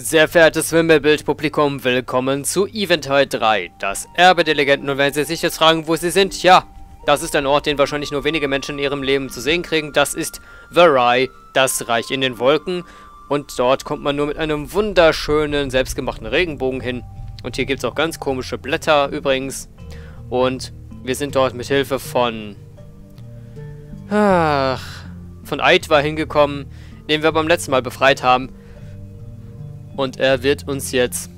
Sehr verehrtes Wimmelbild-Publikum, willkommen zu Eventide 3, das Erbe der Legenden. Und wenn Sie sich jetzt fragen, wo Sie sind, ja, das ist ein Ort, den wahrscheinlich nur wenige Menschen in ihrem Leben zu sehen kriegen. Das ist Varai, das Reich in den Wolken. Und dort kommt man nur mit einem wunderschönen, selbstgemachten Regenbogen hin. Und hier gibt es auch ganz komische Blätter übrigens. Und wir sind dort mit Hilfe von... Ach, von Aitwa hingekommen, den wir beim letzten Mal befreit haben. Und er wird uns jetzt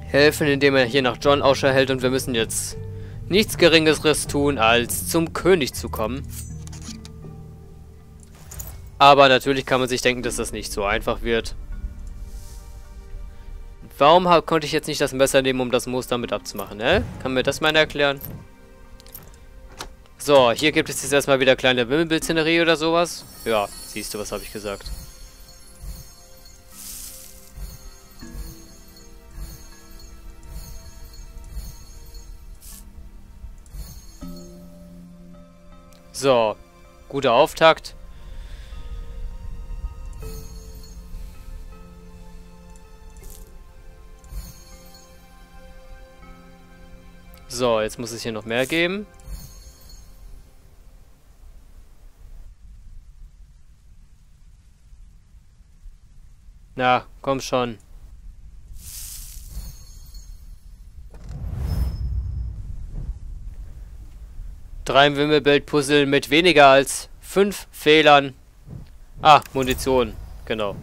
helfen, indem er hier nach John Ausschau hält. Und wir müssen jetzt nichts Geringeres tun, als zum König zu kommen. Aber natürlich kann man sich denken, dass das nicht so einfach wird. Warum konnte ich jetzt nicht das Messer nehmen, um das Moos damit abzumachen, hä? Kann mir das mal erklären? So, hier gibt es jetzt erstmal wieder kleine Wimmelbild-Szenerie oder sowas. Ja, siehst du, was habe ich gesagt. So, guter Auftakt. So, jetzt muss es hier noch mehr geben. Na, komm schon. Drei Wimmelbild-Puzzle mit weniger als fünf Fehlern. Ah, Munition. Genau.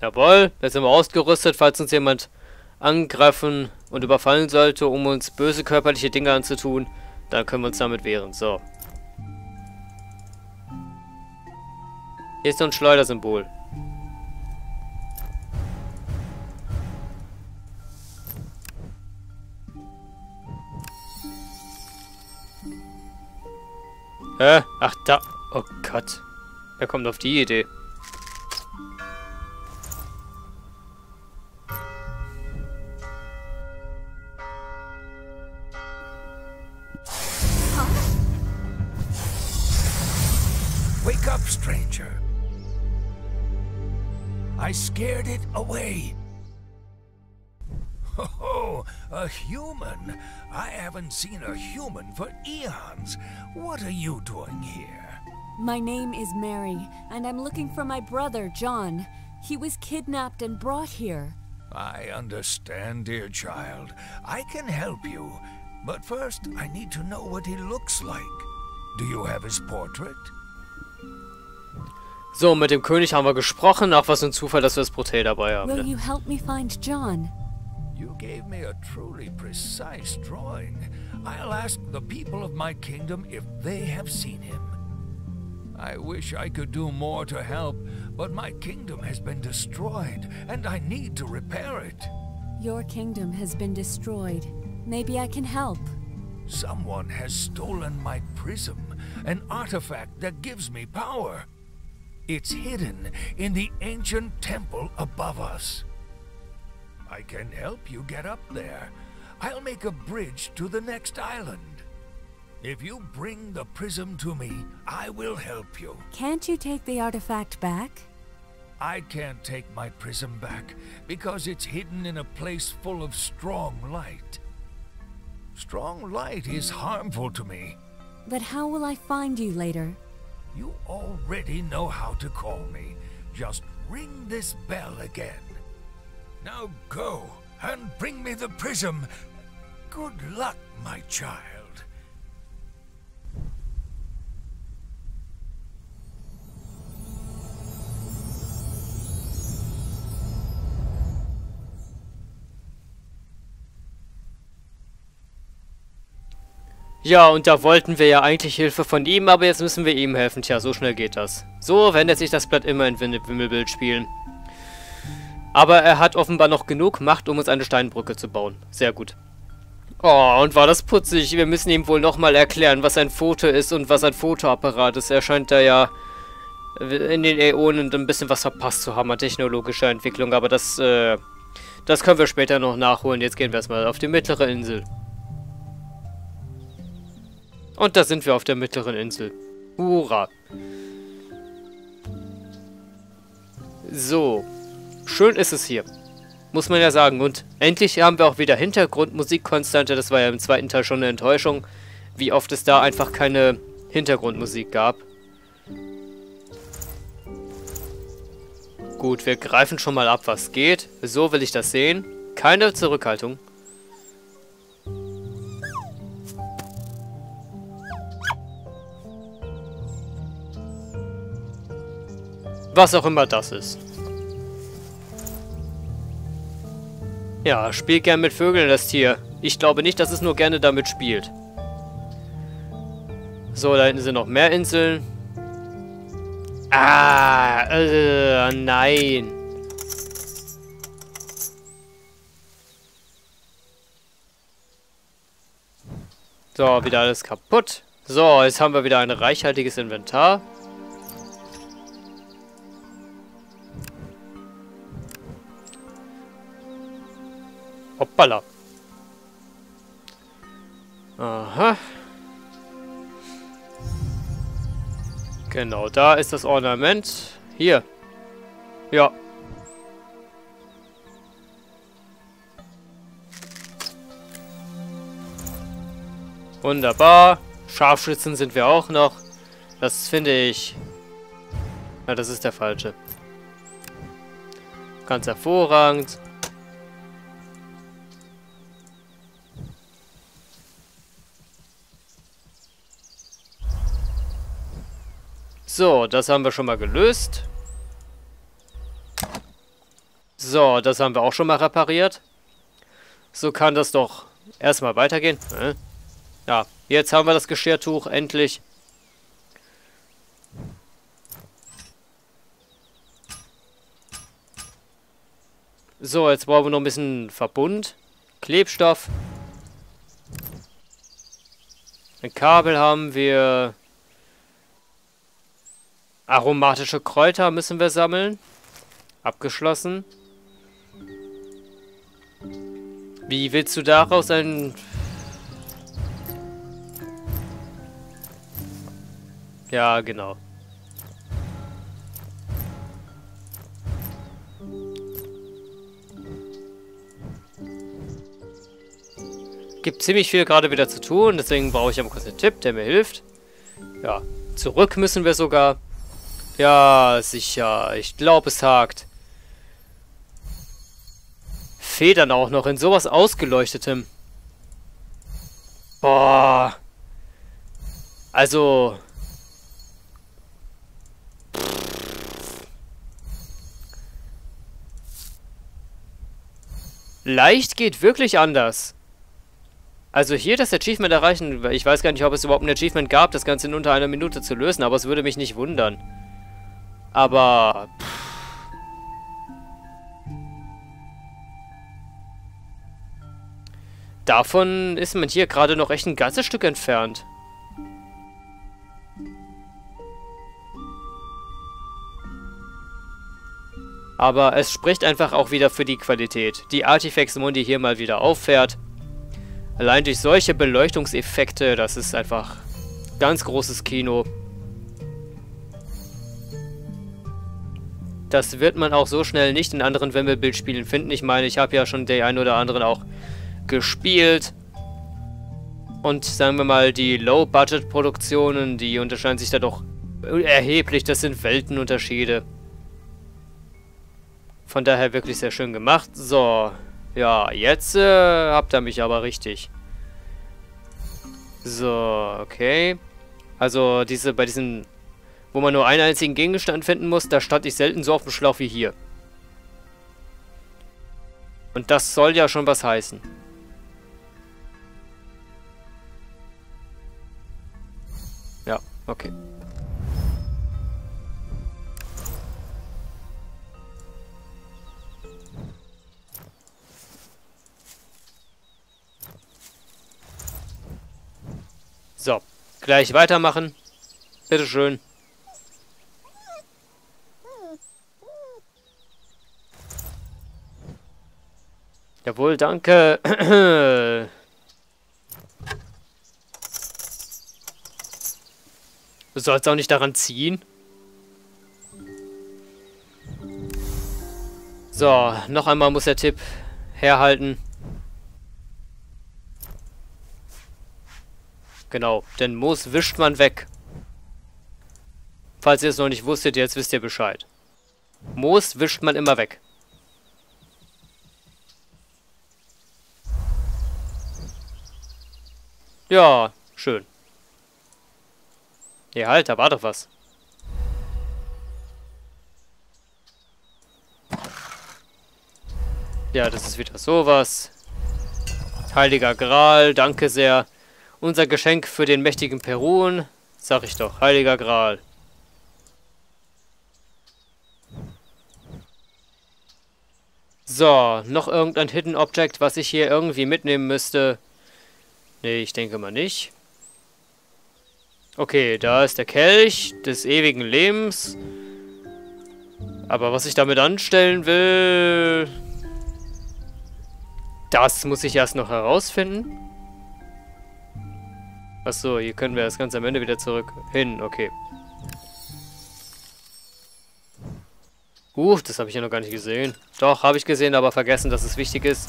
Jawohl, jetzt sind wir ausgerüstet, falls uns jemand angreifen und überfallen sollte, um uns böse körperliche Dinge anzutun. Dann können wir uns damit wehren. So. Hier ist so ein Schleudersymbol. Hä? Ach, da. Oh Gott. Wer kommt auf die Idee? Wake up, stranger. I scared it away. Oh, a human. I haven't seen a human for eons. What are you doing here? My name is Mary, and I'm looking for my brother, John. He was kidnapped and brought here. I understand, dear child. I can help you. But first, I need to know what he looks like. Do you have his portrait? So, mit dem König haben wir gesprochen. Ach, was ein Zufall, dass wir das Porträt dabei haben. Will you help me find John? You gave me a truly precise drawing. I'll ask the people of my kingdom if they have seen him. I wish I could do more to help, but my kingdom has been destroyed, and I need to repair it. Your kingdom has been destroyed. Maybe I can help. Someone has stolen my prism, an artifact that gives me power. It's hidden in the ancient temple above us. I can help you get up there. I'll make a bridge to the next island. If you bring the prism to me, I will help you. Can't you take the artifact back? I can't take my prism back because it's hidden in a place full of strong light. Strong light is harmful to me. But how will I find you later? You already know how to call me. Just ring this bell again. Now go and bring me the prism. Good luck, my child. Ja, und da wollten wir ja eigentlich Hilfe von ihm, aber jetzt müssen wir ihm helfen. Tja, so schnell geht das. So wendet sich das Blatt immer in Wim- Wimmelbild spielen. Aber er hat offenbar noch genug Macht, um uns eine Steinbrücke zu bauen. Sehr gut. Oh, und war das putzig. Wir müssen ihm wohl nochmal erklären, was ein Foto ist und was ein Fotoapparat ist. Er scheint da ja in den Äonen ein bisschen was verpasst zu haben an technologischer Entwicklung. Aber das, äh, das können wir später noch nachholen. Jetzt gehen wir erstmal auf die mittlere Insel. Und da sind wir auf der mittleren Insel. Hurra. So. Schön ist es hier. Muss man ja sagen. Und endlich haben wir auch wieder Hintergrundmusikkonstante. Das war ja im zweiten Teil schon eine Enttäuschung, wie oft es da einfach keine Hintergrundmusik gab. Gut, wir greifen schon mal ab, was geht. So will ich das sehen. Keine Zurückhaltung. Was auch immer das ist. Ja, spielt gern mit Vögeln, das Tier. Ich glaube nicht, dass es nur gerne damit spielt. So, da hinten sind noch mehr Inseln. Ah, äh, nein. So, wieder alles kaputt. So, jetzt haben wir wieder ein reichhaltiges Inventar. Hoppala. Aha. Genau, da ist das Ornament. Hier. Ja. Wunderbar. Scharfschützen sind wir auch noch. Das finde ich... Na, das ist der falsche. Ganz hervorragend. So, das haben wir schon mal gelöst. So, das haben wir auch schon mal repariert. So kann das doch erstmal weitergehen. Ja, jetzt haben wir das Geschirrtuch endlich. So, jetzt brauchen wir noch ein bisschen Verbund. Klebstoff. Ein Kabel haben wir. Aromatische Kräuter müssen wir sammeln. Abgeschlossen. Wie willst du daraus ein... Ja, genau. Gibt ziemlich viel gerade wieder zu tun, deswegen brauche ich aber kurz einen Tipp, der mir hilft. Ja, zurück müssen wir sogar. Ja, sicher. Ich glaube, es hakt. Federn auch noch in sowas Ausgeleuchtetem. Boah. Also... Leicht geht wirklich anders. Also hier das Achievement erreichen, ich weiß gar nicht, ob es überhaupt ein Achievement gab, das Ganze in unter einer Minute zu lösen, aber es würde mich nicht wundern. Aber... Pff. Davon ist man hier gerade noch echt ein ganzes Stück entfernt. Aber es spricht einfach auch wieder für die Qualität. Die Artifacts Mundi hier mal wieder auffährt. Allein durch solche Beleuchtungseffekte, das ist einfach ganz großes Kino. Das wird man auch so schnell nicht in anderen Wimmelbildspielen finden. Ich meine, ich habe ja schon die ein oder anderen auch gespielt. Und sagen wir mal, die Low-Budget-Produktionen, die unterscheiden sich da doch erheblich. Das sind Weltenunterschiede. Von daher wirklich sehr schön gemacht. So, ja, jetzt äh, habt ihr mich aber richtig. So, okay. Also diese bei diesen wo man nur einen einzigen Gegenstand finden muss, da stand ich selten so auf dem Schlauch wie hier. Und das soll ja schon was heißen. Ja, okay. So, gleich weitermachen. Bitteschön. Jawohl, danke. Du sollst auch nicht daran ziehen. So, noch einmal muss der Tipp herhalten. Genau, denn Moos wischt man weg. Falls ihr es noch nicht wusstet, jetzt wisst ihr Bescheid. Moos wischt man immer weg. Ja, schön. Ja, halt, da war doch was. Ja, das ist wieder sowas. Heiliger Gral, danke sehr. Unser Geschenk für den mächtigen Perun. Sag ich doch, Heiliger Gral. So, noch irgendein Hidden Object, was ich hier irgendwie mitnehmen müsste. Nee, ich denke mal nicht. Okay, da ist der Kelch des ewigen Lebens. Aber was ich damit anstellen will... Das muss ich erst noch herausfinden. Achso, hier können wir das Ganze am Ende wieder zurück hin. Okay. Uh, das habe ich ja noch gar nicht gesehen. Doch, habe ich gesehen, aber vergessen, dass es wichtig ist.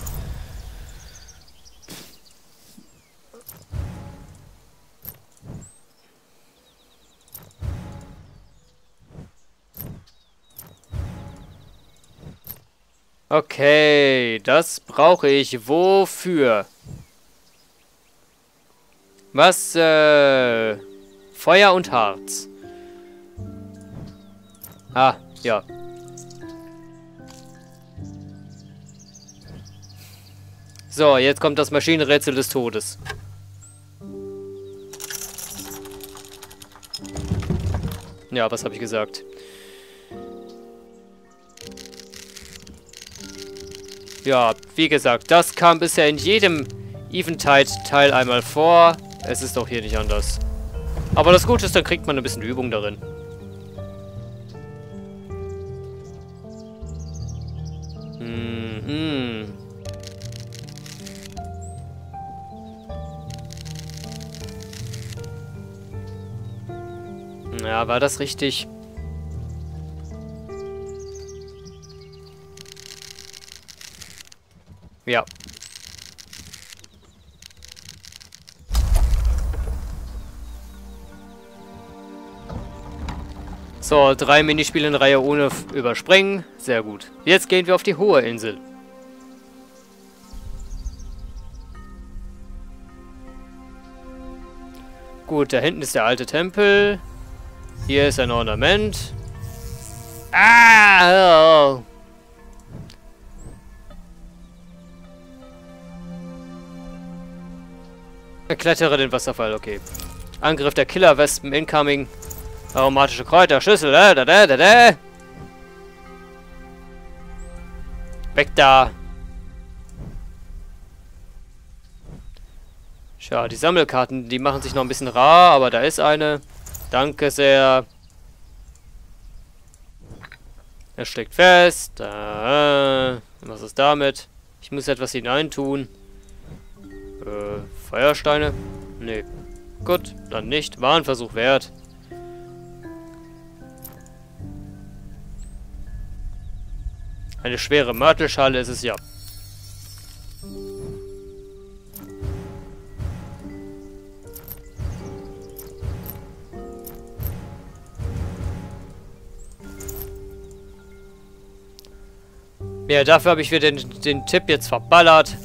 Okay, das brauche ich. Wofür? Was, äh... Feuer und Harz. Ah, ja. So, jetzt kommt das Maschinenrätsel des Todes. Ja, was habe ich gesagt? Ja, wie gesagt, das kam bisher in jedem Eventide-Teil einmal vor. Es ist auch hier nicht anders. Aber das Gute ist, dann kriegt man ein bisschen Übung darin. Mhm. Ja, war das richtig? Ja. So, drei Minispiele in Reihe ohne überspringen. Sehr gut. Jetzt gehen wir auf die hohe Insel. Gut, da hinten ist der alte Tempel. Hier ist ein Ornament. Ah! Oh. Klettere den Wasserfall, okay. Angriff der Killerwespen incoming. Aromatische Kräuter, Schüssel, äh, da, da, da, da. Weg da. Schau, die Sammelkarten, die machen sich noch ein bisschen rar, aber da ist eine. Danke sehr. Er steckt fest. Da. Was ist damit? Ich muss etwas hineintun. Äh, Feuersteine? Nee. Gut, dann nicht. War ein Versuch wert. Eine schwere Mörtelschale ist es ja. Ja, dafür habe ich wieder den, den Tipp jetzt verballert.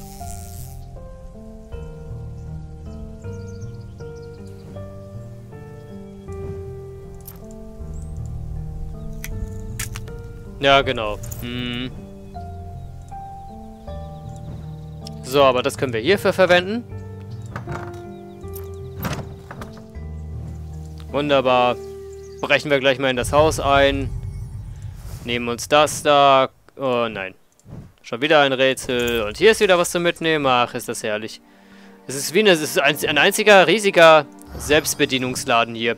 Ja, genau. Hm. So, aber das können wir hierfür verwenden. Wunderbar. Brechen wir gleich mal in das Haus ein. Nehmen uns das da. Oh nein. Schon wieder ein Rätsel. Und hier ist wieder was zu mitnehmen. Ach, ist das herrlich. Es ist wie eine, es ist ein, ein einziger riesiger Selbstbedienungsladen hier.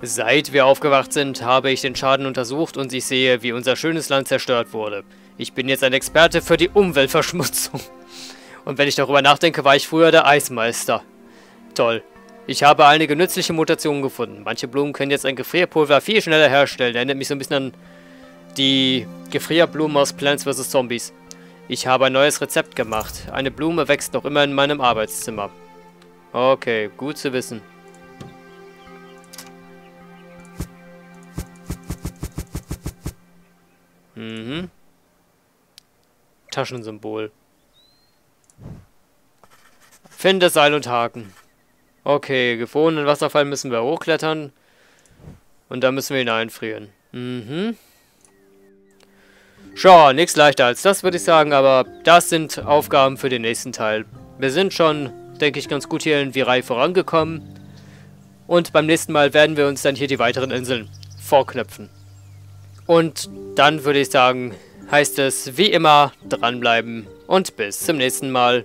Seit wir aufgewacht sind, habe ich den Schaden untersucht und ich sehe, wie unser schönes Land zerstört wurde. Ich bin jetzt ein Experte für die Umweltverschmutzung. Und wenn ich darüber nachdenke, war ich früher der Eismeister. Toll. Ich habe einige nützliche Mutationen gefunden. Manche Blumen können jetzt ein Gefrierpulver viel schneller herstellen. Erinnert mich so ein bisschen an Die Gefrierblume aus Plants vs. Zombies. Ich habe ein neues Rezept gemacht. Eine Blume wächst noch immer in meinem Arbeitszimmer. Okay, gut zu wissen. Taschensymbol. Finde Seil und Haken. Okay, gefrorenen Wasserfall müssen wir hochklettern. Und da müssen wir ihn einfrieren. Mhm. Schon, nichts leichter als das, würde ich sagen, aber das sind Aufgaben für den nächsten Teil. Wir sind schon, denke ich, ganz gut hier in Virei vorangekommen. Und beim nächsten Mal werden wir uns dann hier die weiteren Inseln vorknöpfen. Und dann würde ich sagen, heißt es wie immer dranbleiben und bis zum nächsten Mal.